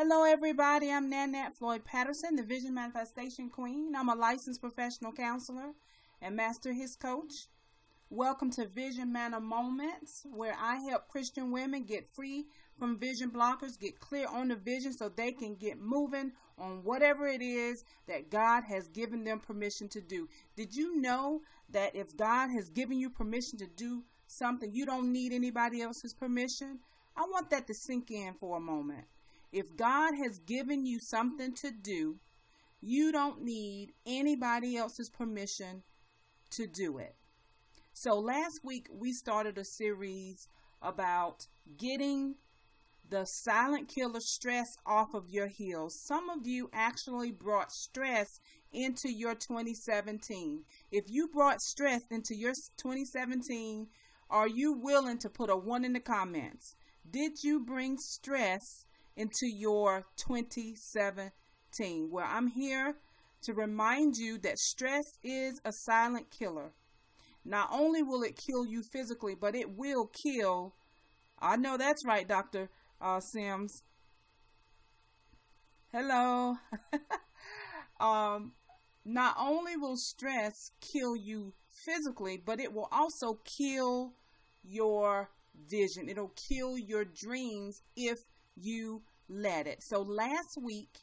Hello, everybody. I'm Nanette Floyd Patterson, the Vision Manifestation Queen. I'm a licensed professional counselor and master his coach. Welcome to Vision Manna Moments, where I help Christian women get free from vision blockers, get clear on the vision so they can get moving on whatever it is that God has given them permission to do. Did you know that if God has given you permission to do something, you don't need anybody else's permission? I want that to sink in for a moment. If God has given you something to do, you don't need anybody else's permission to do it. So last week we started a series about getting the silent killer stress off of your heels. Some of you actually brought stress into your 2017. If you brought stress into your 2017, are you willing to put a one in the comments? Did you bring stress into your 2017. Where I'm here to remind you that stress is a silent killer. Not only will it kill you physically, but it will kill. I know that's right, Dr. Uh, Sims. Hello. um, not only will stress kill you physically, but it will also kill your vision. It'll kill your dreams if you let it. So last week,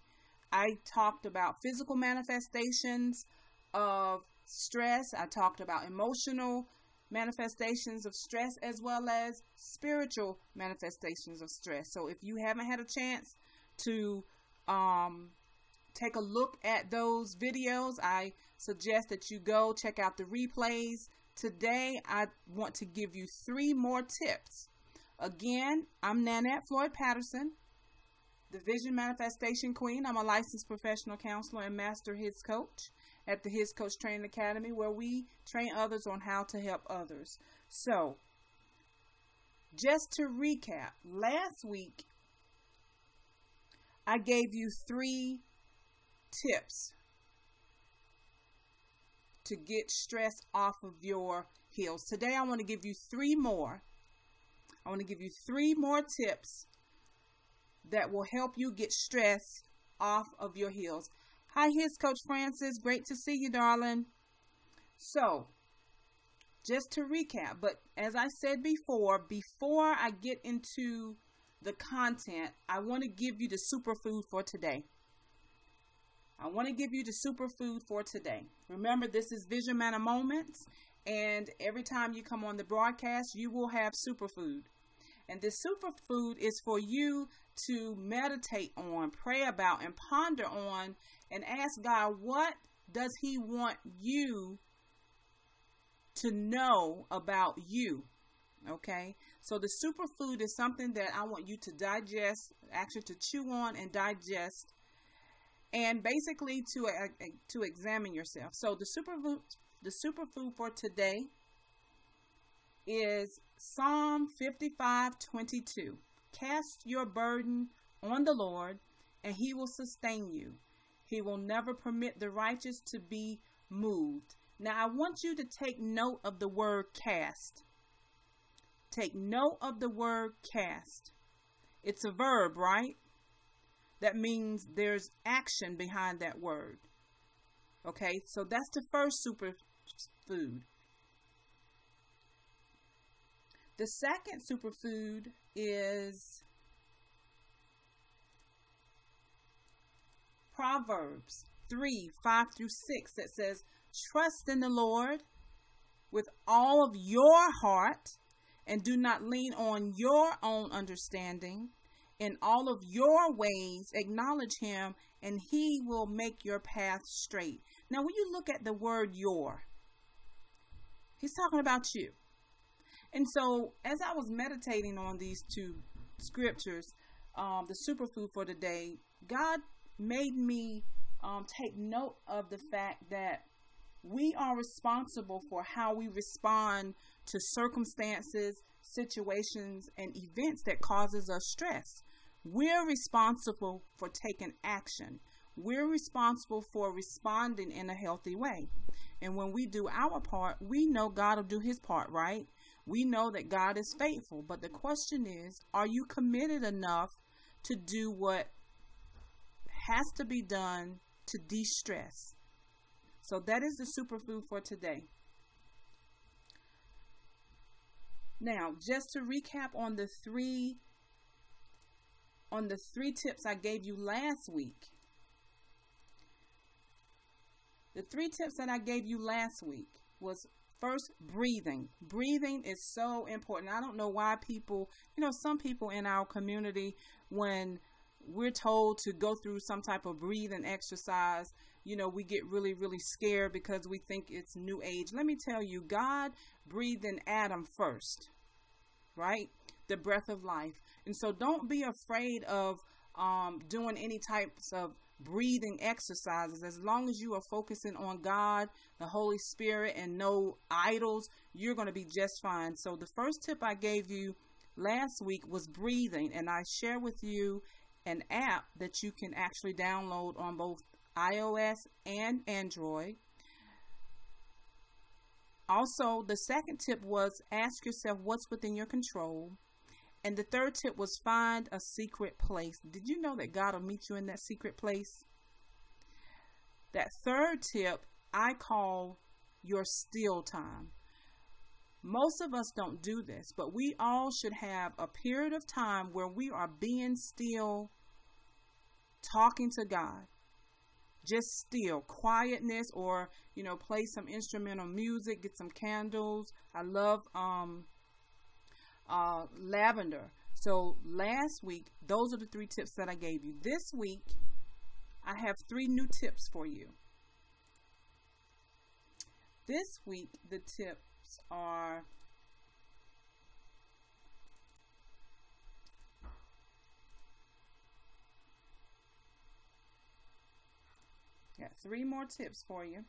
I talked about physical manifestations of stress. I talked about emotional manifestations of stress as well as spiritual manifestations of stress. So if you haven't had a chance to um, take a look at those videos, I suggest that you go check out the replays. Today, I want to give you three more tips. Again, I'm Nanette Floyd Patterson the Vision Manifestation Queen. I'm a licensed professional counselor and master His Coach at the His Coach Training Academy, where we train others on how to help others. So, just to recap, last week I gave you three tips to get stress off of your heels. Today I want to give you three more. I want to give you three more tips that will help you get stress off of your heels. Hi, here's Coach Francis. Great to see you, darling. So, just to recap, but as I said before, before I get into the content, I want to give you the superfood for today. I want to give you the superfood for today. Remember, this is Vision Manna Moments, and every time you come on the broadcast, you will have superfood. And this superfood is for you to meditate on, pray about, and ponder on, and ask God, what does He want you to know about you? Okay, so the superfood is something that I want you to digest, actually to chew on and digest, and basically to uh, to examine yourself. So the superfood, the superfood for today is Psalm 55 22. Cast your burden on the Lord, and he will sustain you. He will never permit the righteous to be moved. Now, I want you to take note of the word cast. Take note of the word cast. It's a verb, right? That means there's action behind that word. Okay, so that's the first superfood. The second superfood is Proverbs 3 5 through 6 that says, Trust in the Lord with all of your heart and do not lean on your own understanding. In all of your ways, acknowledge him, and he will make your path straight. Now, when you look at the word your, he's talking about you. And so, as I was meditating on these two scriptures, um, the superfood for today, God made me um, take note of the fact that we are responsible for how we respond to circumstances, situations, and events that causes us stress. We're responsible for taking action. We're responsible for responding in a healthy way. And when we do our part, we know God will do his part, right? We know that God is faithful, but the question is, are you committed enough to do what has to be done to de stress. So that is the superfood for today. Now, just to recap on the three on the three tips I gave you last week. The three tips that I gave you last week was first breathing. Breathing is so important. I don't know why people, you know, some people in our community when we're told to go through some type of breathing exercise, you know, we get really, really scared because we think it's new age. Let me tell you, God breathed in Adam first, right? The breath of life. And so don't be afraid of um, doing any types of breathing exercises. As long as you are focusing on God, the Holy Spirit, and no idols, you're going to be just fine. So the first tip I gave you last week was breathing, and I share with you an app that you can actually download on both iOS and Android. Also, the second tip was ask yourself what's within your control. And the third tip was find a secret place. Did you know that God will meet you in that secret place? That third tip I call your still time. Most of us don't do this, but we all should have a period of time where we are being still, talking to God. Just still, quietness, or you know, play some instrumental music, get some candles. I love um, uh, lavender. So last week, those are the three tips that I gave you. This week, I have three new tips for you. This week, the tips are Got three more tips for you.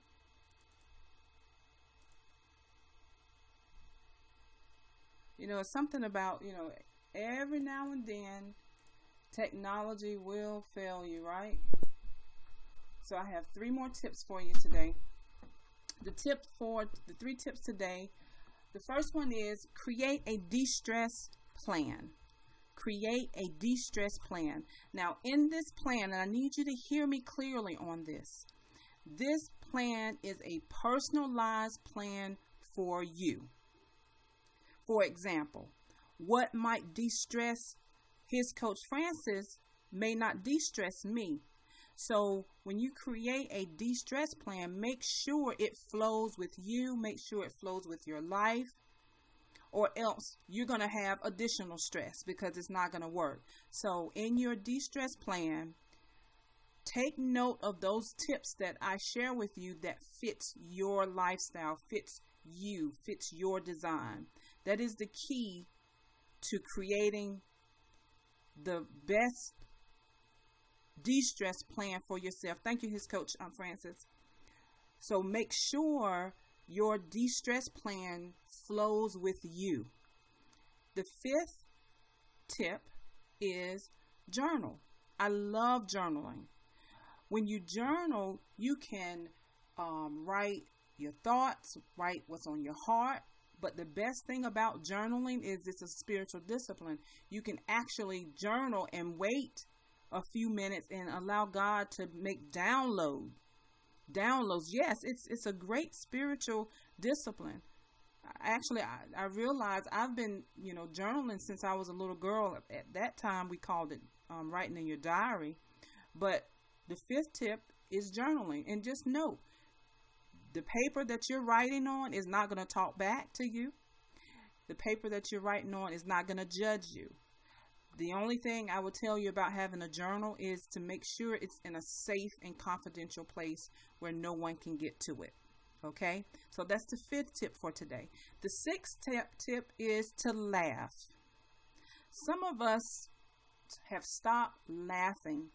You know, it's something about, you know, every now and then technology will fail you, right? So I have three more tips for you today the tip for the three tips today. The first one is create a de-stress plan. Create a de-stress plan. Now, in this plan, and I need you to hear me clearly on this. This plan is a personalized plan for you. For example, what might de-stress his coach Francis may not de-stress me. So when you create a de-stress plan, make sure it flows with you, make sure it flows with your life, or else you're going to have additional stress because it's not going to work. So in your de-stress plan, take note of those tips that I share with you that fits your lifestyle, fits you, fits your design. That is the key to creating the best de-stress plan for yourself. Thank you, his coach, um, Francis. So make sure your de-stress plan flows with you. The fifth tip is journal. I love journaling. When you journal, you can um, write your thoughts, write what's on your heart. But the best thing about journaling is it's a spiritual discipline. You can actually journal and wait a few minutes and allow God to make download downloads. Yes, it's it's a great spiritual discipline. Actually, I, I realized I've been you know journaling since I was a little girl. At that time, we called it um, writing in your diary. But the fifth tip is journaling, and just note the paper that you're writing on is not going to talk back to you. The paper that you're writing on is not going to judge you. The only thing I will tell you about having a journal is to make sure it's in a safe and confidential place where no one can get to it. Okay, so that's the fifth tip for today. The sixth tip, tip is to laugh. Some of us have stopped laughing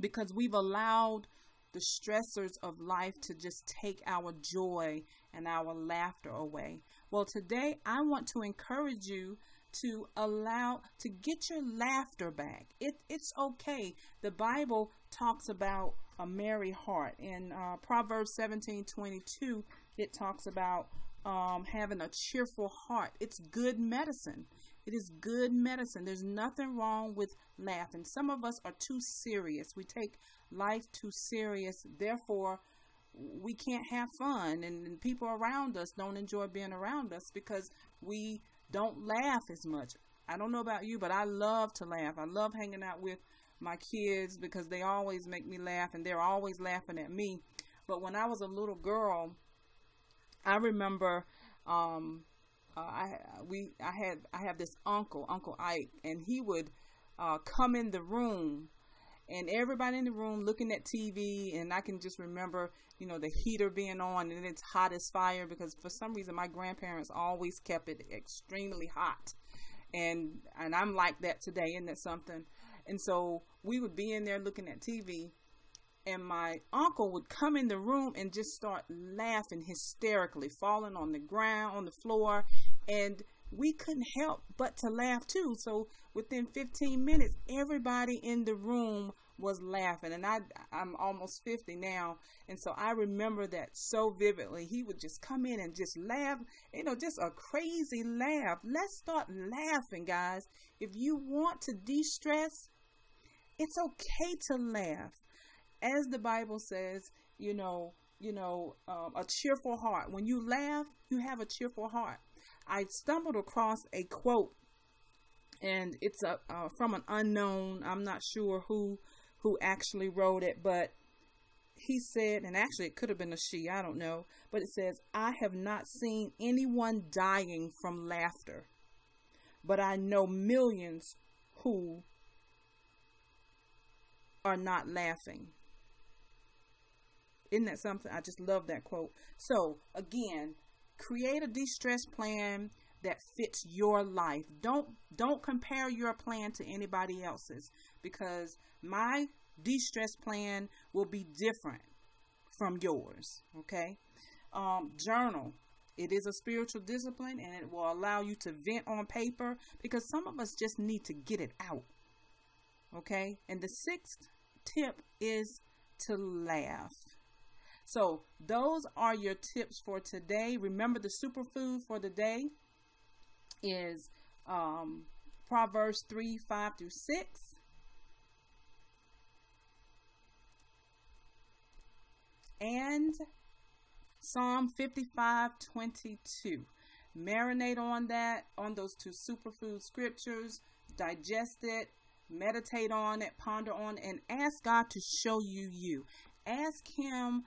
because we've allowed the stressors of life to just take our joy and our laughter away. Well, today I want to encourage you to allow to get your laughter back. It, it's okay. The Bible talks about a merry heart. In uh, Proverbs 17 22, it talks about um, having a cheerful heart. It's good medicine. It is good medicine. There's nothing wrong with laughing. Some of us are too serious. We take life too serious. Therefore, we can't have fun, and people around us don't enjoy being around us because we don't laugh as much. I don't know about you, but I love to laugh. I love hanging out with my kids because they always make me laugh and they're always laughing at me. But when I was a little girl, I remember um, uh, I we I had I have this uncle, Uncle Ike, and he would uh, come in the room and everybody in the room looking at TV and I can just remember, you know, the heater being on and it's hot as fire because for some reason my grandparents always kept it extremely hot. And and I'm like that today, isn't that something? And so we would be in there looking at TV and my uncle would come in the room and just start laughing hysterically, falling on the ground, on the floor, and we couldn't help but to laugh too. So within 15 minutes, everybody in the room was laughing, and I I'm almost 50 now, and so I remember that so vividly. He would just come in and just laugh, you know, just a crazy laugh. Let's start laughing, guys. If you want to de-stress, it's okay to laugh as the Bible says, you know, you know, um, a cheerful heart. When you laugh, you have a cheerful heart. I stumbled across a quote, and it's a, uh, from an unknown. I'm not sure who who actually wrote it, but he said, and actually it could have been a she. I don't know, but it says, "I have not seen anyone dying from laughter, but I know millions who are not laughing." Isn't that something? I just love that quote. So, again, create a de-stress plan that fits your life. Don't don't compare your plan to anybody else's because my de-stress plan will be different from yours, okay? Um, journal. It is a spiritual discipline and it will allow you to vent on paper because some of us just need to get it out. Okay? And the sixth tip is to laugh. So those are your tips for today. Remember the superfood for the day is um, Proverbs 3, 5 through 6. And Psalm 55, 22. Marinate on that, on those two superfood scriptures, digest it, meditate on it, ponder on it, and ask God to show you you. Ask Him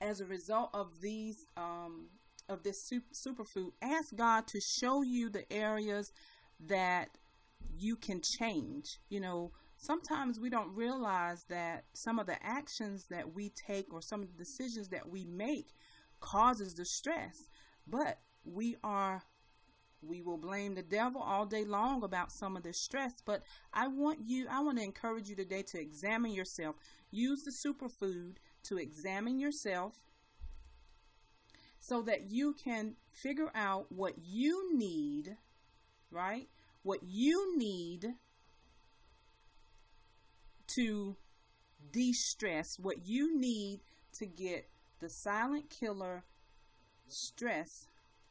as a result of these um, of this superfood, ask God to show you the areas that you can change. You know, sometimes we don't realize that some of the actions that we take or some of the decisions that we make causes the stress, but we are we will blame the devil all day long about some of the stress. But i want you i want to encourage you today to examine yourself. Use the superfood to examine yourself so that you can figure out what you need, right? What you need to de stress, what you need to get the silent killer stress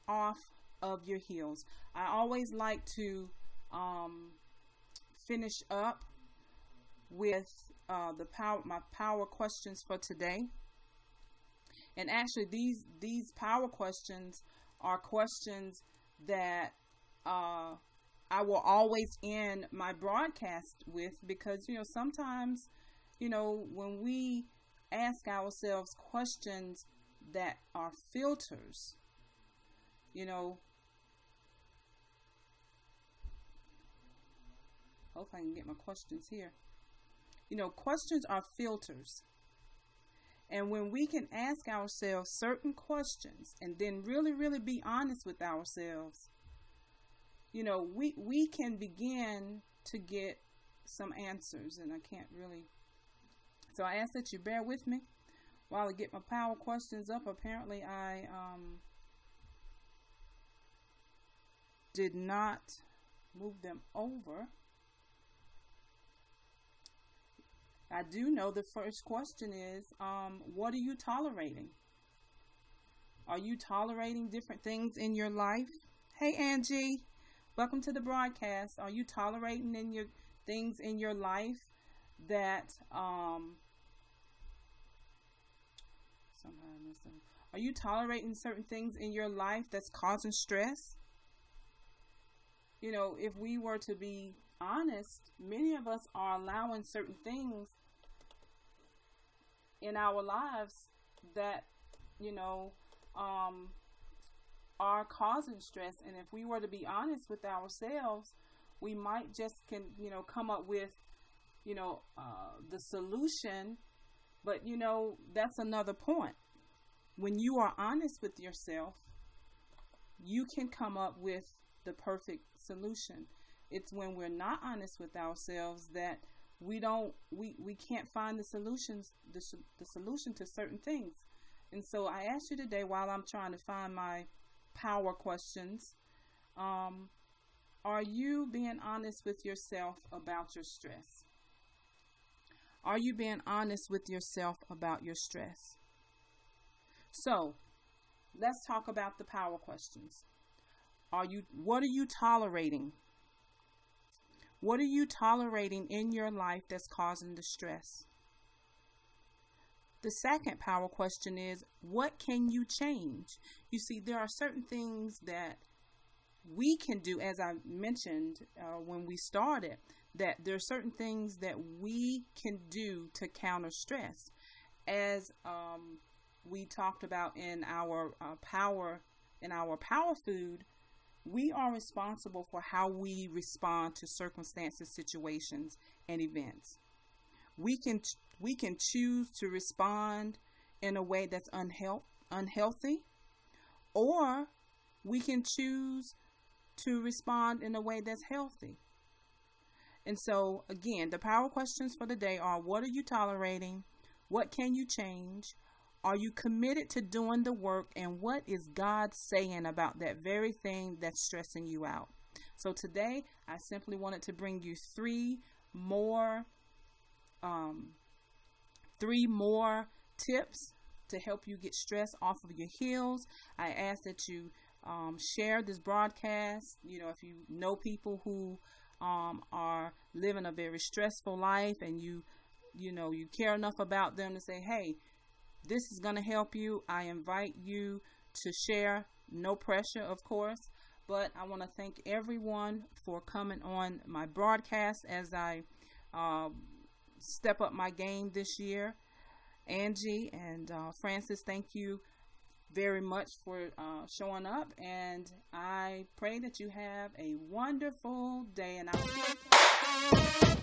off of your heels. I always like to um, finish up with uh, the power my power questions for today. And actually, these these power questions are questions that uh, I will always end my broadcast with because you know sometimes you know when we ask ourselves questions that are filters, you know. Hope I can get my questions here. You know, questions are filters. And when we can ask ourselves certain questions and then really, really be honest with ourselves, you know, we, we can begin to get some answers. And I can't really. So I ask that you bear with me while I get my power questions up. Apparently, I um, did not move them over. I do know the first question is, um, what are you tolerating? Are you tolerating different things in your life? Hey, Angie, welcome to the broadcast. Are you tolerating in your things in your life that um. Are you tolerating certain things in your life that's causing stress? You know, if we were to be honest, many of us are allowing certain things in our lives that, you know, um, are causing stress. And if we were to be honest with ourselves, we might just can, you know, come up with, you know, uh, the solution. But, you know, that's another point. When you are honest with yourself, you can come up with the perfect solution. It's when we're not honest with ourselves that we don't we we can't find the solutions the, the solution to certain things. And so i ask you today while i'm trying to find my power questions um, are you being honest with yourself about your stress? Are you being honest with yourself about your stress? So let's talk about the power questions. Are you what are you tolerating what are you tolerating in your life that's causing the stress? The second power question is what can you change? You see, there are certain things that we can do, as I mentioned uh, when we started, that there are certain things that we can do to counter stress. As um, we talked about in our uh, power in our power food we are responsible for how we respond to circumstances, situations, and events. We can we can choose to respond in a way that's unhealth, unhealthy, or we can choose to respond in a way that's healthy. And so, again, the power questions for the day are what are you tolerating? What can you change? Are you committed to doing the work? And what is God saying about that very thing that's stressing you out? So today, I simply wanted to bring you three more, um, three more tips to help you get stress off of your heels. I ask that you um, share this broadcast. You know, if you know people who um, are living a very stressful life and you, you know, you care enough about them to say, hey, this is going to help you. I invite you to share. No pressure, of course. But I want to thank everyone for coming on my broadcast as I uh, step up my game this year. Angie and uh, Francis, thank you very much for uh, showing up. And I pray that you have a wonderful day. And I